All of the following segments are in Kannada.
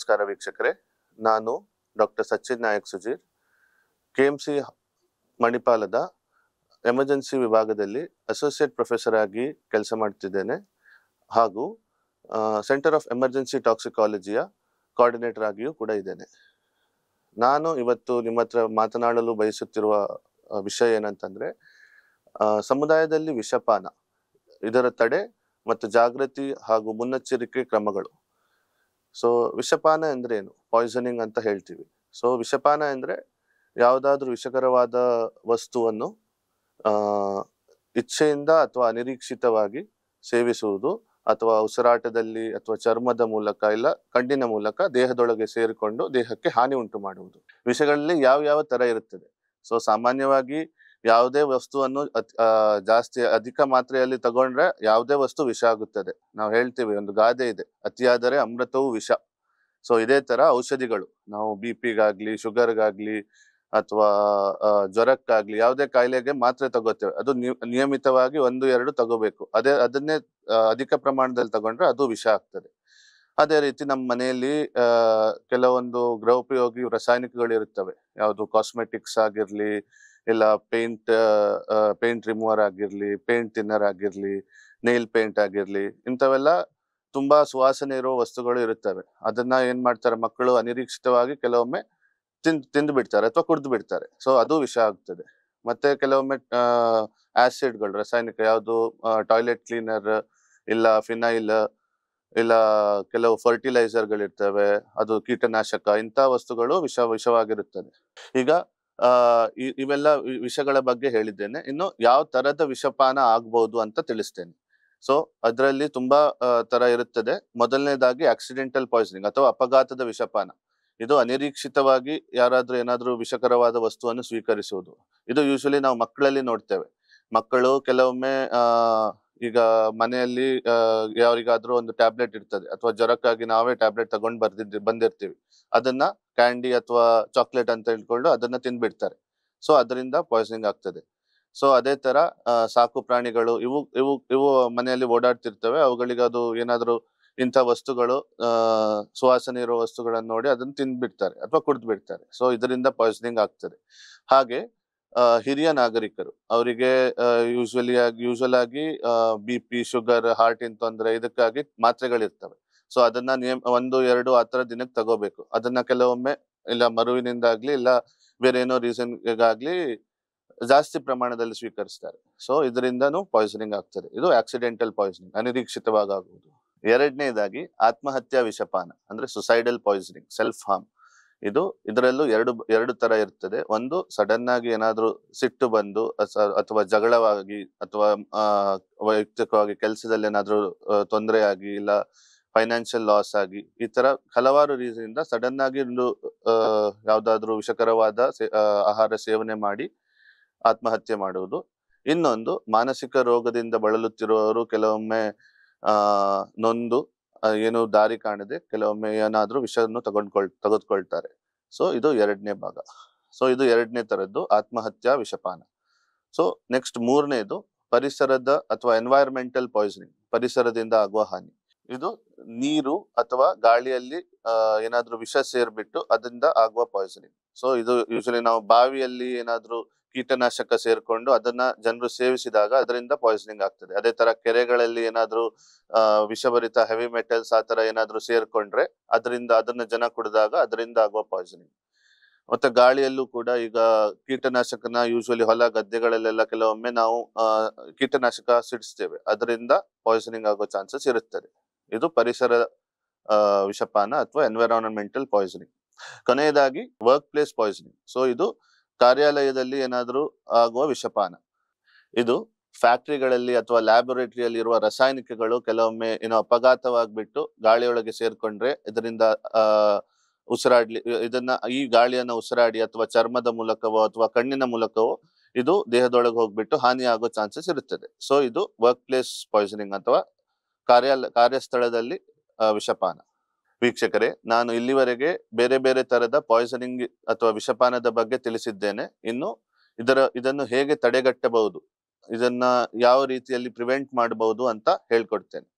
ನಮಸ್ಕಾರ ವೀಕ್ಷಕರೇ. ನಾನು doctor Sachin Nayak Sujir K M C ಮಣಿಪಾಲದ emergency ವಿಭಾಗದಲ್ಲಿ ಅಸೋಸಿಯೇಟ್ ಪ್ರೊಫೆಸರ್ ಆಗಿ ಕೆಲಸ ಮಾಡ್ತಿದ್ದೇನೆ. ಹಾಗೂ ಸೆಂಟರ್ ಆಫ್ ಎಮರ್ಜೆನ್ಸಿ ಟಾಕ್ಸಿಕಾಲಜಿಯ ಕೋಆರ್ಡಿನೇಟರ್ ಆಗಿಯೂ ಕೂಡ ಇದ್ದೇನೆ. ನಾನು ಇವತ್ತು ನಿಮ್ಮ ಹತ್ರ ಮಾತನಾಡಲು ಬಯಸುತ್ತಿರುವ ವಿಷಯ ಏನಂತಂದ್ರೆ ಸಮುದಾಯದಲ್ಲಿ ವಿಷಪಾನ, ಇದರ ತಡೆ ಮತ್ತು ಜಾಗೃತಿ ಹಾಗೂ ಮುನ್ನೆಚ್ಚರಿಕೆ ಕ್ರಮಗಳು. ಸೊ ವಿಷಪಾನ ಅಂದ್ರೆ ಏನು ಪಾಯ್ಸನಿಂಗ್ ಅಂತ ಹೇಳ್ತೀವಿ. ಸೊ ವಿಷಪಾನ ಅಂದ್ರೆ ಯಾವುದಾದ್ರೂ ವಿಷಕರವಾದ ವಸ್ತುವನ್ನು ಇಚ್ಛೆಯಿಂದ ಅಥವಾ ಅನಿರೀಕ್ಷಿತವಾಗಿ ಸೇವಿಸುವುದು ಅಥವಾ ಉಸಿರಾಟದಲ್ಲಿ ಅಥವಾ ಚರ್ಮದ ಮೂಲಕ ಇಲ್ಲ, ಕಣ್ಣಿನ ಮೂಲಕ ದೇಹದೊಳಗೆ ಸೇರಿಕೊಂಡು ದೇಹಕ್ಕೆ ಹಾನಿ ಉಂಟು ಮಾಡುವುದು. ವಿಷಗಳಲ್ಲಿ ಯಾವ ಯಾವ ತರ ಇರುತ್ತದೆ ಸೊ ಸಾಮಾನ್ಯವಾಗಿ ಯಾವುದೇ ವಸ್ತುವನ್ನು ಜಾಸ್ತಿ ಅಧಿಕ ಮಾತ್ರೆಯಲ್ಲಿ ತಗೊಂಡ್ರೆ ಯಾವುದೇ ವಸ್ತು ವಿಷ ಆಗುತ್ತದೆ. ನಾವು ಹೇಳ್ತೀವಿ, ಒಂದು ಗಾದೆ ಇದೆ. ಅತಿಯಾದರೆ ಅಮೃತವು ವಿಷ. ಸೊ ಇದೇ ತರ ಔಷಧಿಗಳು. ನಾವು ಬಿ ಪಿಗಾಗ್ಲಿ ಶುಗರ್ಗಾಗ್ಲಿ ಅಥವಾ ಜ್ವರಕ್ಕಾಗ್ಲಿ ಯಾವುದೇ ಕಾಯಿಲೆಗೆ ಮಾತ್ರೆ ತಗೋತೇವೆ ಅದು ನಿಯಮಿತವಾಗಿ ಒಂದು, ಎರಡು ತಗೋಬೇಕು. ಅದೇ, ಅದನ್ನೇ ಅಧಿಕ ಪ್ರಮಾಣದಲ್ಲಿ ತಗೊಂಡ್ರೆ ಅದು ವಿಷ ಆಗ್ತದೆ. ಅದೇ ರೀತಿ ನಮ್ಮ ಮನೆಯಲ್ಲಿ ಕೆಲವೊಂದು ಗೃಹೋಪಯೋಗಿ ರಾಸಾಯನಿಕಗಳು ಇರುತ್ತವೆ. ಯಾವುದು ಕಾಸ್ಮೆಟಿಕ್ಸ್ ಆಗಿರ್ಲಿ ಇಲ್ಲ ಪೇಂಟ್ ಪೇಂಟ್ ರಿಮೂವರ್ ಆಗಿರ್ಲಿ, ಪೇಂಟ್ ತಿನ್ನರ್ ಆಗಿರ್ಲಿ, ನೇಲ್ ಪೇಂಟ್ ಆಗಿರ್ಲಿ, ಇಂಥವೆಲ್ಲ ತುಂಬಾ ಸುವಾಸನೆ ಇರೋ ವಸ್ತುಗಳು ಇರುತ್ತವೆ. ಅದನ್ನ ಏನ್ ಮಾಡ್ತಾರೆ ಮಕ್ಕಳು ಅನಿರೀಕ್ಷಿತವಾಗಿ ಕೆಲವೊಮ್ಮೆ ತಿಂದ್, ತಿಂದು ಬಿಡ್ತಾರೆ ಅಥವಾ ಕುಡಿದು ಬಿಡ್ತಾರೆ. ಸೊ ಅದು ವಿಷ ಆಗ್ತದೆ. ಮತ್ತೆ ಕೆಲವೊಮ್ಮೆ ಆಸಿಡ್ಗಳು, ರಾಸಾಯನಿಕ ಯಾವುದು ಟಾಯ್ಲೆಟ್ ಕ್ಲೀನರ್ ಇಲ್ಲ ಫಿನೈಲ್ ಇಲ್ಲ ಕೆಲವು ಫರ್ಟಿಲೈಸರ್ಗಳಿರ್ತವೆ, ಅದು ಕೀಟನಾಶಕ ಇಂಥ ವಸ್ತುಗಳು ವಿಷ ವಿಷವಾಗಿರುತ್ತದೆ ಈಗ ಇವೆಲ್ಲ ವಿಷಯಗಳ ಬಗ್ಗೆ ಹೇಳಿದ್ದೇನೆ. ಇನ್ನು ಯಾವ ತರದ ವಿಷಪಾನ ಆಗ್ಬಹುದು ಅಂತ ತಿಳಿಸ್ತೇನೆ. ಸೊ ಅದರಲ್ಲಿ ತುಂಬಾ ತರ ಇರುತ್ತದೆ. ಮೊದಲನೇದಾಗಿ ಆಕ್ಸಿಡೆಂಟಲ್ ಪಾಯ್ಸನಿಂಗ್ ಅಥವಾ ಅಪಘಾತದ ವಿಷಪಾನ. ಇದು ಅನಿರೀಕ್ಷಿತವಾಗಿ ಯಾರಾದ್ರೂ ಏನಾದ್ರೂ ವಿಷಕರವಾದ ವಸ್ತುವನ್ನು ಸ್ವೀಕರಿಸುವುದು. ಇದು ಯೂಶಲಿ ನಾವು ಮಕ್ಕಳಲ್ಲಿ ನೋಡ್ತೇವೆ. ಮಕ್ಕಳು ಕೆಲವೊಮ್ಮೆ ಈಗ ಮನೆಯಲ್ಲಿ ಯಾರಿಗಾದ್ರೂ ಒಂದು ಟ್ಯಾಬ್ಲೆಟ್ ಇರ್ತದೆ ಅಥವಾ ಜ್ವರಕ್ಕಾಗಿ ನಾವೇ ಟ್ಯಾಬ್ಲೆಟ್ ತಗೊಂಡ್ ಬರ್ದಿದ್ ಬಂದಿರ್ತೀವಿ. ಅದನ್ನ ಕ್ಯಾಂಡಿ ಅಥವಾ ಚಾಕ್ಲೇಟ್ ಅಂತ ಹೇಳ್ಕೊಂಡು ಅದನ್ನ ತಿನ್ಬಿಡ್ತಾರೆ. ಸೊ, ಅದರಿಂದ ಪಾಯ್ಸನಿಂಗ್ ಆಗ್ತದೆ. ಸೊ, ಅದೇ ತರ ಸಾಕು ಪ್ರಾಣಿಗಳು ಇವು ಇವು ಇವು ಮನೆಯಲ್ಲಿ ಓಡಾಡ್ತಿರ್ತವೆ. ಅವುಗಳಿಗೆ ಅದು ಏನಾದ್ರು ಇಂಥ ವಸ್ತುಗಳು ಸುವಾಸನೆ ಇರೋ ವಸ್ತುಗಳನ್ನು ನೋಡಿ ಅದನ್ನ ತಿಂದ್ಬಿಡ್ತಾರೆ ಅಥವಾ ಕುಡ್ದು ಬಿಡ್ತಾರೆ ಸೊ, ಇದರಿಂದ ಪಾಯ್ಸನಿಂಗ್ ಆಗ್ತದೆ. ಹಾಗೆ ಹಿರಿಯ ನಾಗರಿಕರು. ಅವರಿಗೆ ಯೂಶಲಿ ಆಗಿ ಯೂಶಲ್ ಆಗಿ ಬಿ ಪಿ ಶುಗರ್ ಹಾರ್ಟಿನ ತೊಂದರೆ ಇದಕ್ಕಾಗಿ ಮಾತ್ರೆಗಳಿರ್ತವೆ. ಸೊ ಅದನ್ನ ನಿಯಮ, ಒಂದು, ಎರಡು ಆ ಥರ ದಿನಕ್ಕೆ ತಗೋಬೇಕು. ಅದನ್ನ ಕೆಲವೊಮ್ಮೆ, ಇಲ್ಲ ಮರುವಿನಿಂದಾಗ್ಲಿ, ಇಲ್ಲ ಬೇರೆ ಏನೋ ರೀಸನ್ಗಾಗ್ಲಿ ಜಾಸ್ತಿ ಪ್ರಮಾಣದಲ್ಲಿ ಸ್ವೀಕರಿಸ್ತಾರೆ. ಸೊ ಇದರಿಂದನೂ ಪಾಯ್ಸನಿಂಗ್ ಆಗ್ತದೆ. ಇದು ಆಕ್ಸಿಡೆಂಟಲ್ ಪಾಯ್ಸನಿಂಗ್ ಅನಿರೀಕ್ಷಿತವಾಗಿ ಆಗುವುದು. ಎರಡನೇದಾಗಿ ಆತ್ಮಹತ್ಯಾ ವಿಷಪಾನ, ಅಂದ್ರೆ ಸುಸೈಡಲ್ ಪಾಯ್ಸನಿಂಗ್ ಸೆಲ್ಫ್ ಹಾರ್ಮ್ ಇದು ಇದರಲ್ಲೂ ಎರಡು ಎರಡು ತರ ಇರ್ತದೆ. ಒಂದು ಸಡನ್ ಆಗಿ ಏನಾದ್ರೂ ಸಿಟ್ಟು ಬಂದು ಅಥವಾ ಜಗಳವಾಗಿ ಅಥವಾ ವೈಯಕ್ತಿಕವಾಗಿ ಕೆಲಸದಲ್ಲಿ ಏನಾದ್ರೂ ತೊಂದರೆ ಆಗಿ ಇಲ್ಲ ಫೈನಾನ್ಷಿಯಲ್ ಲಾಸ್ ಆಗಿ ಈ ತರ ಹಲವಾರು ರೀಸನ್ ಇಂದ ಸಡನ್ ಆಗಿ ಒಂದು ಯಾವ್ದಾದ್ರು ವಿಷಕರವಾದ ಆಹಾರ ಸೇವನೆ ಮಾಡಿ ಆತ್ಮಹತ್ಯೆ ಮಾಡುವುದು. ಇನ್ನೊಂದು ಮಾನಸಿಕ ರೋಗದಿಂದ ಬಳಲುತ್ತಿರುವವರು ಕೆಲವೊಮ್ಮೆ, ಆ, ನೊಂದು ಏನು ದಾರಿ ಕಾಣದೆ. ಕೆಲವೊಮ್ಮೆ ಏನಾದ್ರೂ ವಿಷವನ್ನು ತಗೊಂಡ್ಕೊಳ್, ತೆಗೆದುಕೊಳ್ತಾರೆ. ಸೊ, ಇದು ಎರಡನೇ ಭಾಗ. ಸೊ, ಇದು ಎರಡನೇ ತರದ್ದು ಆತ್ಮಹತ್ಯಾ ವಿಷಪಾನ. ಸೊ, ನೆಕ್ಸ್ಟ್ ಮೂರನೇದು ಪರಿಸರದ ಅಥವಾ ಎನ್ವೈರ್ಮೆಂಟಲ್ ಪಾಯ್ಸನಿಂಗ್ ಪರಿಸರದಿಂದ ಆಗುವ ಹಾನಿ. ಇದು ನೀರು ಅಥವಾ ಗಾಳಿಯಲ್ಲಿ ಏನಾದರೂ ಏನಾದ್ರೂ ವಿಷ ಸೇರ್ಬಿಟ್ಟು ಅದರಿಂದ ಆಗುವ ಪಾಯ್ಸನಿಂಗ್ ಸೊ, ಇದು ಯೂಶಲಿ ನಾವು ಬಾವಿಯಲ್ಲಿ ಏನಾದ್ರೂ ಕೀಟನಾಶಕ ಸೇರ್ಕೊಂಡು ಅದನ್ನ ಜನರು ಸೇವಿಸಿದಾಗ ಅದರಿಂದ ಪಾಯ್ಸನಿಂಗ್ ಆಗ್ತದೆ. ಅದೇ ತರ ಕೆರೆಗಳಲ್ಲಿ ಏನಾದ್ರೂ ವಿಷಭರಿತ ಹೆವಿ ಮೆಟಲ್ಸ್ ಆ ತರ ಏನಾದ್ರೂ ಸೇರ್ಕೊಂಡ್ರೆ ಅದರಿಂದ ಅದನ್ನ ಜನ ಕುಡಿದಾಗ ಅದರಿಂದ ಆಗುವ ಪಾಯ್ಸನಿಂಗ್ ಮತ್ತೆ ಗಾಳಿಯಲ್ಲೂ ಕೂಡ ಈಗ ಕೀಟನಾಶಕನ ಯೂಶುವಲಿ ಹೊಲ ಗದ್ದೆಗಳಲ್ಲೆಲ್ಲ ಕೆಲವೊಮ್ಮೆ ನಾವು ಕೀಟನಾಶಕ ಸಿಡಿಸ್ತೇವೆ. ಅದರಿಂದ ಪಾಯ್ಸನಿಂಗ್ ಆಗೋ ಚಾನ್ಸಸ್ ಇರುತ್ತದೆ. ಇದು ಪರಿಸರ ವಿಷಪಾನ ಅಥವಾ ಎನ್ವಿರಾನ್ಮೆಂಟಲ್ ಪಾಯ್ಸನಿಂಗ್ ಕೊನೆಯದಾಗಿ ವರ್ಕ್ ಪ್ಲೇಸ್ ಪಾಯ್ಸನಿಂಗ್ ಸೊ ಇದು ಕಾರ್ಯಾಲಯದಲ್ಲಿ ಏನಾದರೂ ಆಗುವ ವಿಷಪಾನ. ಇದು ಫ್ಯಾಕ್ಟರಿಗಳಲ್ಲಿ ಅಥವಾ ಲ್ಯಾಬೊರೇಟರಿಯಲ್ಲಿ ಇರುವ ರಾಸಾಯನಿಕಗಳು ಕೆಲವೊಮ್ಮೆ ಏನೋ ಅಪಘಾತವಾಗ್ಬಿಟ್ಟು ಗಾಳಿಯೊಳಗೆ ಸೇರ್ಕೊಂಡ್ರೆ ಇದರಿಂದ ಉಸಿರಾಡ್ಲಿ, ಇದನ್ನ ಈ ಗಾಳಿಯನ್ನ ಉಸಿರಾಡಿ ಅಥವಾ ಚರ್ಮದ ಮೂಲಕವೋ ಅಥವಾ ಕಣ್ಣಿನ ಮೂಲಕವೋ ಇದು ದೇಹದೊಳಗೆ ಹೋಗ್ಬಿಟ್ಟು ಹಾನಿ ಆಗೋ ಚಾನ್ಸಸ್ ಇರುತ್ತದೆ. ಸೊ, ಇದು ವರ್ಕ್ ಪ್ಲೇಸ್ ಪಾಯ್ಸನಿಂಗ್ ಅಥವಾ ಕಾರ್ಯ ಕಾರ್ಯಸ್ಥಳದಲ್ಲಿ ವಿಷಪಾನ. ವೀಕ್ಷಕರೇ, ನಾನು ಇಲ್ಲಿವರೆಗೆ ಬೇರೆ ಬೇರೆ ತರದ ಪಾಯ್ಸನಿಂಗ್ ಅಥವಾ ವಿಷಪಾನದ ಬಗ್ಗೆ ತಿಳಿಸಿದ್ದೇನೆ. ಇನ್ನು ಇದರ, ಇದನ್ನು ಹೇಗೆ ತಡೆಗಟ್ಟಬಹುದು, ಇದನ್ನ ಯಾವ ರೀತಿಯಲ್ಲಿ ಪ್ರಿವೆಂಟ್ ಮಾಡಬಹುದು ಅಂತ ಹೇಳ್ಕೊಡ್ತೇನೆ.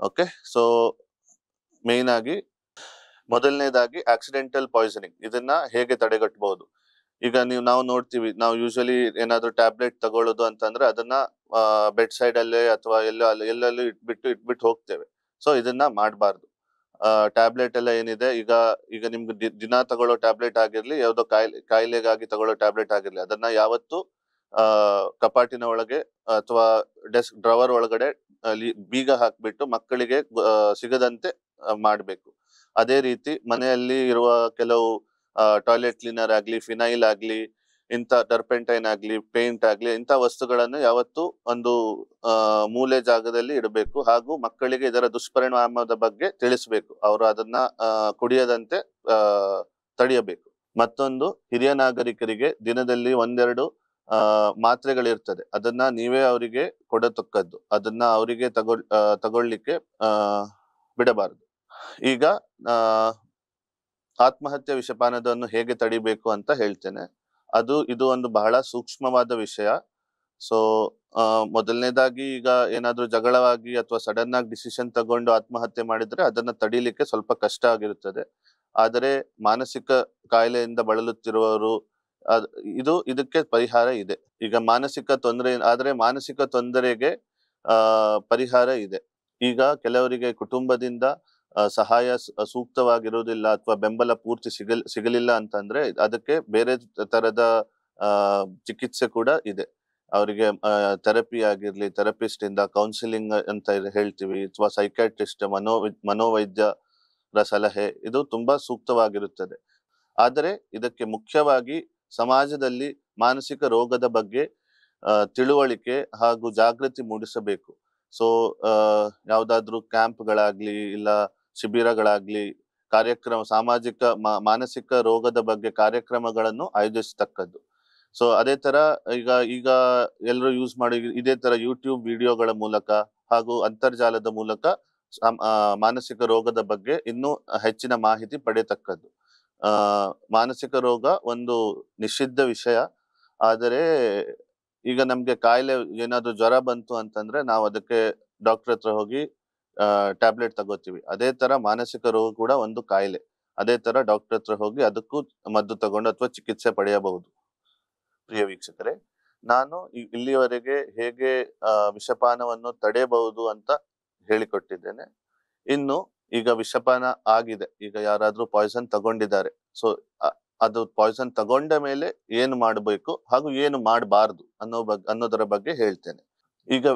ಓಕೆ ಸೊ ಮೇನ್ ಆಗಿ ಮೊದಲನೇದಾಗಿ ಆಕ್ಸಿಡೆಂಟಲ್ ಪಾಯ್ಸನಿಂಗ್ ಇದನ್ನ ಹೇಗೆ ತಡೆಗಟ್ಟಬಹುದು. ಈಗ ನೀವು, ನಾವು ನೋಡ್ತೀವಿ, ನಾವು ಯೂಶಲಿ ಏನಾದ್ರು ಟ್ಯಾಬ್ಲೆಟ್ ತಗೊಳ್ಳೋದು ಅಂತಂದ್ರೆ ಅದನ್ನ ಬೆಡ್ ಸೈಡ್ ಅಲ್ಲೇ ಅಥವಾ ಎಲ್ಲೋ, ಎಲ್ಲೆಲ್ಲೂ ಇಟ್ಬಿಟ್ಟು ಇಟ್ಬಿಟ್ಟು ಹೋಗ್ತೇವೆ. ಸೊ ಇದನ್ನ ಮಾಡಬಾರ್ದು. ಟ್ಯಾಬ್ಲೆಟ್ ಎಲ್ಲ ಏನಿದೆ, ಈಗ ಈಗ ನಿಮ್ಗೆ ದಿನ ತಗೊಳ್ಳೋ ಟ್ಯಾಬ್ಲೆಟ್ ಆಗಿರ್ಲಿ, ಯಾವುದೋ ಕಾಯಿಲೆ, ಕಾಯಿಲೆಗಾಗಿ ತಗೊಳ್ಳೋ ಟ್ಯಾಬ್ಲೆಟ್ ಆಗಿರ್ಲಿ, ಅದನ್ನ ಯಾವತ್ತು, ಆ, ಕಪಾಟಿನ ಒಳಗೆ ಅಥವಾ ಡೆಸ್ಕ್ ಡ್ರವರ್ ಒಳಗಡೆ ಬೀಗ ಹಾಕ್ಬಿಟ್ಟು ಮಕ್ಕಳಿಗೆ ಸಿಗದಂತೆ ಮಾಡಬೇಕು. ಅದೇ ರೀತಿ ಮನೆಯಲ್ಲಿ ಇರುವ ಕೆಲವು ಟಾಯ್ಲೆಟ್ ಕ್ಲೀನರ್ ಆಗ್ಲಿ ಫಿನೈಲ್ ಆಗ್ಲಿ ಇಂಥ ಟರ್ಪೆಂಟೈನ್ ಆಗ್ಲಿ ಪೇಂಟ್ ಆಗ್ಲಿ, ಇಂಥ ವಸ್ತುಗಳನ್ನು ಯಾವತ್ತು ಒಂದು ಮೂಲೆ ಜಾಗದಲ್ಲಿ ಇಡಬೇಕು ಹಾಗೂ ಮಕ್ಕಳಿಗೆ ಇದರ ದುಷ್ಪರಿಣಾಮದ ಬಗ್ಗೆ ತಿಳಿಸಬೇಕು. ಅವರು ಅದನ್ನ ಕುಡಿಯದಂತೆ ತಡೆಯಬೇಕು. ಮತ್ತೊಂದು, ಹಿರಿಯ ನಾಗರಿಕರಿಗೆ ದಿನದಲ್ಲಿ ಒಂದೆರಡು, ಆ, ಮಾತ್ರೆಗಳಿರ್ತದೆ. ಅದನ್ನ ನೀವೇ ಅವರಿಗೆ ಕೊಡತಕ್ಕದ್ದು. ಅದನ್ನ ಅವರಿಗೆ ತಗೊಳ್ ತಗೊಳ್ಳಿಕ್ಕೆ ಬಿಡಬಾರದು. ಈಗ, ಆ, ಆತ್ಮಹತ್ಯೆ ವಿಷಪಾನದನ್ನು ಹೇಗೆ ತಡಿಬೇಕು ಅಂತ ಹೇಳ್ತೇನೆ. ಅದು, ಇದು ಒಂದು ಬಹಳ ಸೂಕ್ಷ್ಮವಾದ ವಿಷಯ. ಸೊ ಮೊದಲನೇದಾಗಿ ಈಗ ಏನಾದ್ರೂ ಜಗಳವಾಗಿ ಅಥವಾ ಸಡನ್ ಆಗಿ ಡಿಸಿಷನ್ ತಗೊಂಡು ಆತ್ಮಹತ್ಯೆ ಮಾಡಿದ್ರೆ ಅದನ್ನ ತಡಿಲಿಕ್ಕೆ ಸ್ವಲ್ಪ ಕಷ್ಟ ಆಗಿರುತ್ತದೆ. ಆದರೆ ಮಾನಸಿಕ ಕಾಯಿಲೆಯಿಂದ ಬಳಲುತ್ತಿರುವವರು ಇದು, ಇದಕ್ಕೆ ಪರಿಹಾರ ಇದೆ. ಈಗ ಮಾನಸಿಕ ತೊಂದರೆ, ಆದ್ರೆ ಮಾನಸಿಕ ತೊಂದರೆಗೆ ಪರಿಹಾರ ಇದೆ. ಈಗ ಕೆಲವರಿಗೆ ಕುಟುಂಬದಿಂದ ಸಹಾಯ ಸೂಕ್ತವಾಗಿರೋದಿಲ್ಲ ಅಥವಾ ಬೆಂಬಲ ಪೂರ್ತಿ ಸಿಗಲ್, ಸಿಗಲಿಲ್ಲ ಅಂತಂದ್ರೆ ಅದಕ್ಕೆ ಬೇರೆ ತರದ ಚಿಕಿತ್ಸೆ ಕೂಡ ಇದೆ. ಅವರಿಗೆ ಥೆರಪಿ ಆಗಿರ್ಲಿ ಥೆರಪಿಸ್ಟ್ ಇಂದ ಕೌನ್ಸಿಲಿಂಗ್ ಅಂತ ಹೇಳ್ತೀವಿ ಅಥವಾ ಸೈಕ್ಯಾಟ್ರಿಸ್ಟ್, ಮನೋ ಮನೋವೈದ್ಯರ ಸಲಹೆ ಇದು ತುಂಬಾ ಸೂಕ್ತವಾಗಿರುತ್ತದೆ. ಆದರೆ ಇದಕ್ಕೆ ಮುಖ್ಯವಾಗಿ ಸಮಾಜದಲ್ಲಿ ಮಾನಸಿಕ ರೋಗದ ಬಗ್ಗೆ ತಿಳುವಳಿಕೆ ಹಾಗೂ ಜಾಗೃತಿ ಮೂಡಿಸಬೇಕು. ಸೊ ಯಾವುದಾದ್ರೂ ಕ್ಯಾಂಪ್ಗಳಾಗ್ಲಿ ಇಲ್ಲ ಶಿಬಿರಗಳಾಗ್ಲಿ, ಕಾರ್ಯಕ್ರಮ, ಸಾಮಾಜಿಕ ಮಾನಸಿಕ ರೋಗದ ಬಗ್ಗೆ ಕಾರ್ಯಕ್ರಮಗಳನ್ನು ಆಯೋಜಿಸತಕ್ಕದ್ದು. ಸೊ ಅದೇ ತರ ಈಗ ಈಗ ಎಲ್ಲರೂ ಯೂಸ್ ಮಾಡಿ, ಇದೇ ತರ ಯೂಟ್ಯೂಬ್ ವಿಡಿಯೋಗಳ ಮೂಲಕ ಹಾಗೂ ಅಂತರ್ಜಾಲದ ಮೂಲಕ ಮಾನಸಿಕ ರೋಗದ ಬಗ್ಗೆ ಇನ್ನೂ ಹೆಚ್ಚಿನ ಮಾಹಿತಿ ಪಡೆಯತಕ್ಕದ್ದು. ಆ, ಮಾನಸಿಕ ರೋಗ ಒಂದು ನಿಷಿದ್ಧ ವಿಷಯ. ಆದರೆ ಈಗ ನಮ್ಗೆ ಕಾಯಿಲೆ ಏನಾದ್ರು ಜ್ವರ ಬಂತು ಅಂತಂದ್ರೆ ನಾವು ಅದಕ್ಕೆ ಡಾಕ್ಟರ್ ಹತ್ರ ಹೋಗಿ ಟ್ಯಾಬ್ಲೆಟ್ ತಗೋತೀವಿ. ಅದೇ ತರ ಮಾನಸಿಕ ರೋಗ ಕೂಡ ಒಂದು ಕಾಯಿಲೆ. ಅದೇ ತರ ಡಾಕ್ಟರ್ ಹತ್ರ ಹೋಗಿ ಅದಕ್ಕೂ ಮದ್ದು ತಗೊಂಡು ಅಥವಾ ಚಿಕಿತ್ಸೆ ಪಡೆಯಬಹುದು. ಪ್ರಿಯ ವೀಕ್ಷಕರೇ, ನಾನು ಇಲ್ಲಿಯವರೆಗೆ ಹೇಗೆ ವಿಷಪಾನವನ್ನು ತಡೆಯಬಹುದು ಅಂತ ಹೇಳಿಕೊಟ್ಟಿದ್ದೇನೆ. ಇನ್ನು ಈಗ ವಿಷಪಾನ ಆಗಿದೆ. ಈಗ ಯಾರಾದ್ರೂ ಪಾಯ್ಸನ್ ತಗೊಂಡಿದ್ದಾರೆ. ಸೊ ಅದು ಪಾಯ್ಸನ್ ತಗೊಂಡ ಮೇಲೆ ಏನು ಮಾಡಬೇಕು ಹಾಗೂ ಏನು ಮಾಡಬಾರ್ದು ಅನ್ನೋ ಬಗ್ಗೆ ಅನ್ನೋದರ ಬಗ್ಗೆ ಹೇಳ್ತೇನೆ. ಈಗ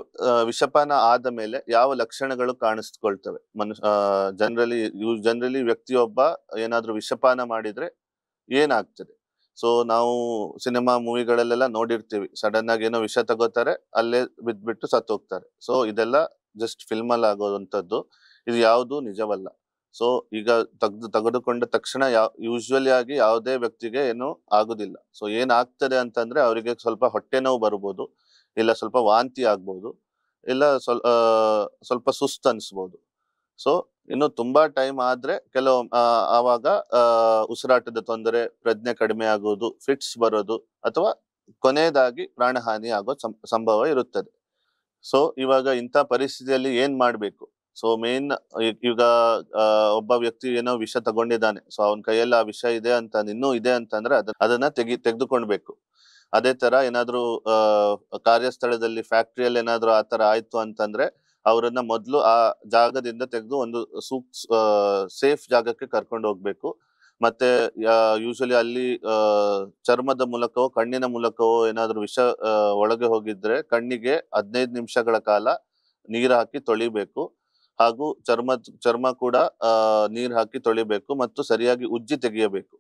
ವಿಷಪಾನ ಆದ ಮೇಲೆ ಯಾವ ಲಕ್ಷಣಗಳು ಕಾಣಿಸ್ಕೊಳ್ತವೆ? ಮನುಷ್ಯ ಜನರಲಿ ಜನರಲಿ ವ್ಯಕ್ತಿಯೊಬ್ಬ ಏನಾದ್ರೂ ವಿಷಪಾನ ಮಾಡಿದ್ರೆ ಏನಾಗ್ತದೆ? ಸೊ ನಾವು ಸಿನಿಮಾ ಮೂವಿಗಳಲ್ಲೆಲ್ಲ ನೋಡಿರ್ತೀವಿ. ಸಡನ್ ಆಗಿ ಏನೋ ವಿಷ ತಗೋತಾರೆ, ಅಲ್ಲೇ ಬಿದ್ಬಿಟ್ಟು ಸತ್ತು ಹೋಗ್ತಾರೆ ಸೊ ಇದೆಲ್ಲ ಜಸ್ಟ್ ಫಿಲ್ಮ್ ಅಲ್ಲಿ ಆಗೋದಂಥದ್ದು ಇದು ಯಾವುದು ನಿಜವಲ್ಲ. ಸೊ ಈಗ ತೆಗ್ದು, ತೆಗೆದುಕೊಂಡ ತಕ್ಷಣ ಯಾವ ಯೂಶುವಲಿ ಆಗಿ ಯಾವುದೇ ವ್ಯಕ್ತಿಗೆ ಏನು ಆಗುದಿಲ್ಲ. ಸೊ ಏನಾಗ್ತದೆ ಅಂತಂದ್ರೆ ಅವರಿಗೆ ಸ್ವಲ್ಪ ಹೊಟ್ಟೆ ನೋವು ಬರ್ಬೋದು. ಇಲ್ಲ ಸ್ವಲ್ಪ ವಾಂತಿ ಆಗ್ಬೋದು, ಇಲ್ಲ ಸ್ವಲ್ಪ ಸ್ವಲ್ಪ ಸುಸ್ತು ಅನಿಸ್ಬೋದು. ಸೊ, ಇನ್ನು ತುಂಬಾ ಟೈಮ್ ಆದ್ರೆ ಕೆಲವು ಆವಾಗ ಉಸಿರಾಟದ ತೊಂದರೆ, ಪ್ರಜ್ಞೆ ಕಡಿಮೆ ಆಗೋದು, ಫಿಟ್ಸ್ ಬರೋದು ಅಥವಾ ಕೊನೆಯದಾಗಿ ಪ್ರಾಣಹಾನಿ ಆಗೋ ಸಂಭವ ಇರುತ್ತದೆ. ಸೊ, ಇವಾಗ ಇಂಥ ಪರಿಸ್ಥಿತಿಯಲ್ಲಿ ಏನ್ ಮಾಡ್ಬೇಕು? ಸೊ, ಮೇನ್ ಈಗ ಒಬ್ಬ ವ್ಯಕ್ತಿ ಏನೋ ವಿಷ ತಗೊಂಡಿದ್ದಾನೆ. ಸೊ, ಅವನ ಕೈಯಲ್ಲಿ ಆ ವಿಷ ಇದೆ ಅಂತ, ಇನ್ನೂ ಇದೆ ಅಂತಂದ್ರೆ ಅದನ್ನ ತೆಗಿ, ತೆಗೆದುಕೊಳ್ಬೇಕು. ಅದೇ ತರ ಏನಾದ್ರು ಕಾರ್ಯಸ್ಥಳದಲ್ಲಿ ಫ್ಯಾಕ್ಟ್ರಿಯಲ್ಲಿ ಏನಾದ್ರು ಆ ತರ ಆಯ್ತು ಅಂತಂದ್ರೆ, ಅವರನ್ನ ಮೊದಲು ಆ ಜಾಗದಿಂದ ತೆಗೆದು ಒಂದು ಸೂಕ್ ಸೇಫ್ ಜಾಗಕ್ಕೆ ಕರ್ಕೊಂಡು ಹೋಗ್ಬೇಕು. ಮತ್ತೆ ಯೂಶಲಿ ಅಲ್ಲಿ ಚರ್ಮದ ಮೂಲಕವೋ, ಕಣ್ಣಿನ ಮೂಲಕವೋ ಏನಾದ್ರು ವಿಷ ಒಳಗೆ ಹೋಗಿದ್ರೆ ಕಣ್ಣಿಗೆ ಹದಿನೈದು ನಿಮಿಷಗಳ ಕಾಲ ನೀರು ಹಾಕಿ ತೊಳಿಬೇಕು. ಹಾಗೂ ಚರ್ಮ ಚರ್ಮ ಕೂಡ ನೀರ್ ಹಾಕಿ ತೊಳಿಬೇಕು ಮತ್ತು ಸರಿಯಾಗಿ ಉಜ್ಜಿ ತೆಗೆಯಬೇಕು.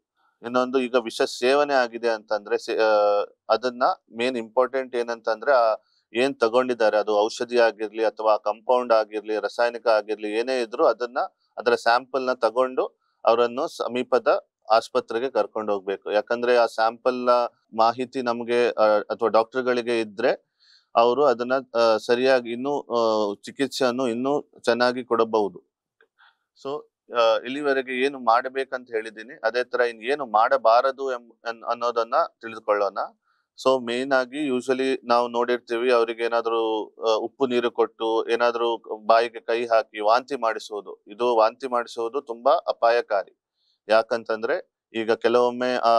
ಇನ್ನೊಂದು ಈಗ ವಿಷ ಸೇವನೆ ಆಗಿದೆ ಅಂತಂದ್ರೆ ಅದನ್ನ ಮೇನ್ ಇಂಪಾರ್ಟೆಂಟ್ ಏನಂತಂದ್ರೆ ಏನ್ ತಗೊಂಡಿದ್ದಾರೆ? ಅದು ಔಷಧಿ ಆಗಿರ್ಲಿ ಅಥವಾ ಕಂಪೌಂಡ್ ಆಗಿರ್ಲಿ, ರಾಸಾಯನಿಕ ಆಗಿರ್ಲಿ, ಏನೇ ಇದ್ರು ಅದನ್ನ ಅದರ ಸ್ಯಾಂಪಲ್ನ ತಗೊಂಡು ಅವರನ್ನು ಸಮೀಪದ ಆಸ್ಪತ್ರೆಗೆ ಕರ್ಕೊಂಡು ಹೋಗ್ಬೇಕು. ಯಾಕಂದ್ರೆ ಆ ಸ್ಯಾಂಪಲ್ನ ಮಾಹಿತಿ ನಮ್ಗೆ ಅಥವಾ ಡಾಕ್ಟರ್ಗಳಿಗೆ ಇದ್ರೆ ಅವರು ಅದನ್ನ ಸರಿಯಾಗಿ ಇನ್ನೂ ಚಿಕಿತ್ಸೆಯನ್ನು ಇನ್ನೂ ಚೆನ್ನಾಗಿ ಕೊಡಬಹುದು. ಸೊ ಇಲ್ಲಿವರೆಗೆ ಏನು ಮಾಡಬೇಕಂತ ಹೇಳಿದ್ದೀನಿ. ಅದೇ ತರ ಇನ್ ಏನು ಮಾಡಬಾರದು ಎಂಬ ಅನ್ನೋದನ್ನ ತಿಳಿದುಕೊಳ್ಳೋಣ. ಸೊ ಮೇನ್ ಆಗಿ ಯೂಶಲಿ ನಾವು ನೋಡಿರ್ತೀವಿ ಅವ್ರಿಗೆ ಏನಾದ್ರು ಉಪ್ಪು ನೀರು ಕೊಟ್ಟು, ಏನಾದ್ರು ಬಾಯಿಗೆ ಕೈ ಹಾಕಿ ವಾಂತಿ ಮಾಡಿಸುವುದು ಇದು ವಾಂತಿ ಮಾಡಿಸುವುದು ತುಂಬಾ ಅಪಾಯಕಾರಿ. ಯಾಕಂತಂದ್ರೆ, ಈಗ ಕೆಲವೊಮ್ಮೆ, ಆ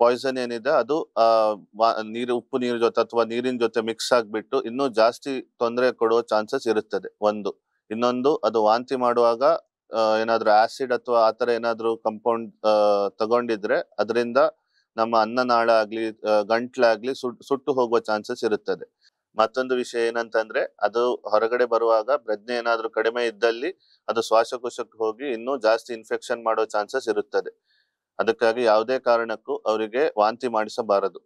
ಪಾಯ್ಸನ್ ಏನಿದೆ ಅದು, ಆ ನೀರು, ಉಪ್ಪು ನೀರು ಜೊತೆ ಅಥವಾ ನೀರಿನ ಜೊತೆ ಮಿಕ್ಸ್ ಆಗ್ಬಿಟ್ಟು ಇನ್ನೂ ಜಾಸ್ತಿ ತೊಂದರೆ ಕೊಡುವ ಚಾನ್ಸಸ್ ಇರುತ್ತದೆ, ಒಂದು. ಇನ್ನೊಂದು, ಅದು ವಾಂತಿ ಮಾಡುವಾಗ ಏನಾದ್ರೂ ಆಸಿಡ್ ಅಥವಾ ಆತರ ಏನಾದ್ರೂ ಕಂಪೌಂಡ್ ತಗೊಂಡಿದ್ರೆ ಅದರಿಂದ ನಮ್ಮ ಅನ್ನನಾಳ ಆಗ್ಲಿ ಗಂಟ್ಲಾಗ್ಲಿ ಸುಟ್, ಸುಟ್ಟು ಹೋಗುವ ಚಾನ್ಸಸ್ ಇರುತ್ತದೆ. ಮತ್ತೊಂದು ವಿಷಯ ಏನಂತಂದ್ರೆ, ಅದು ಹೊರಗಡೆ ಬರುವಾಗ ಪ್ರಜ್ಞೆ ಏನಾದ್ರೂ ಕಡಿಮೆ ಇದ್ದಲ್ಲಿ ಅದು ಶ್ವಾಸಕೋಶಕ್ಕೆ ಹೋಗಿ ಇನ್ನೂ ಜಾಸ್ತಿ ಇನ್ಫೆಕ್ಷನ್ ಮಾಡೋ ಚಾನ್ಸಸ್ ಇರುತ್ತದೆ. ಅದಕ್ಕಾಗಿ ಯಾವುದೇ ಕಾರಣಕ್ಕೂ ಅವರಿಗೆ ವಾಂತಿ ಮಾಡಿಸಬಾರದು.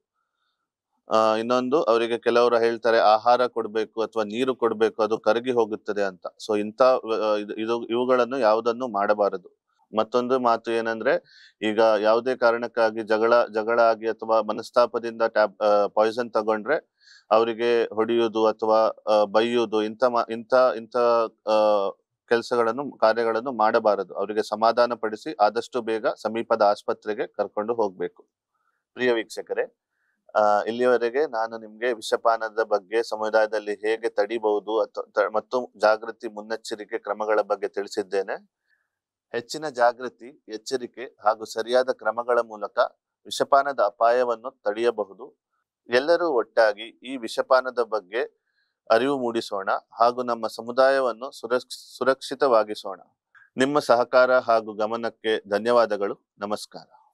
ಇನ್ನೊಂದು ಅವರಿಗೆ ಕೆಲವರು ಹೇಳ್ತಾರೆ ಆಹಾರ ಕೊಡ್ಬೇಕು ಅಥವಾ ನೀರು ಕೊಡ್ಬೇಕು ಅದು ಕರಗಿ ಹೋಗುತ್ತದೆ ಅಂತ. ಸೊ ಇಂಥ ಇದು- ಇವುಗಳನ್ನು ಯಾವುದನ್ನು ಮಾಡಬಾರದು. ಮತ್ತೊಂದು ಮಾತು ಏನಂದ್ರೆ, ಈಗ ಯಾವುದೇ ಕಾರಣಕ್ಕಾಗಿ ಜಗಳ ಜಗಳ ಆಗಿ ಅಥವಾ ಮನಸ್ತಾಪದಿಂದ ಟ್ಯಾಬ್ ಪಾಯ್ಸನ್ ತಗೊಂಡ್ರೆ ಅವರಿಗೆ ಹೊಡೆಯುವುದು ಅಥವಾ ಬೈಯುವುದು ಇಂಥ ಇಂಥ ಇಂಥ ಕೆಲಸಗಳನ್ನು, ಕಾರ್ಯಗಳನ್ನು ಮಾಡಬಾರದು. ಅವರಿಗೆ ಸಮಾಧಾನ ಪಡಿಸಿ ಆದಷ್ಟು ಬೇಗ ಸಮೀಪದ ಆಸ್ಪತ್ರೆಗೆ ಕರ್ಕೊಂಡು ಹೋಗ್ಬೇಕು. ಪ್ರಿಯ ವೀಕ್ಷಕರೇ ಇಲ್ಲಿಯವರೆಗೆ ನಾನು ನಿಮ್ಗೆ ವಿಷಪಾನದ ಬಗ್ಗೆ ಸಮುದಾಯದಲ್ಲಿ ಹೇಗೆ ತಡಿಬಹುದು ಮತ್ತು ಜಾಗೃತಿ ಮುನ್ನೆಚ್ಚರಿಕೆ ಕ್ರಮಗಳ ಬಗ್ಗೆ ತಿಳಿಸಿದ್ದೇನೆ. ಹೆಚ್ಚಿನ ಜಾಗೃತಿ, ಎಚ್ಚರಿಕೆ ಹಾಗೂ ಸರಿಯಾದ ಕ್ರಮಗಳ ಮೂಲಕ ವಿಷಪಾನದ ಅಪಾಯವನ್ನು ತಡೆಯಬಹುದು. ಎಲ್ಲರೂ ಒಟ್ಟಾಗಿ ಈ ವಿಷಪಾನದ ಬಗ್ಗೆ ಅರಿವು ಮೂಡಿಸೋಣ ಹಾಗೂ ನಮ್ಮ ಸಮುದಾಯವನ್ನು ಸುರಕ್ಷ, ಸುರಕ್ಷಿತವಾಗಿಸೋಣ. ನಿಮ್ಮ ಸಹಕಾರ ಹಾಗೂ ಗಮನಕ್ಕೆ ಧನ್ಯವಾದಗಳು. ನಮಸ್ಕಾರ.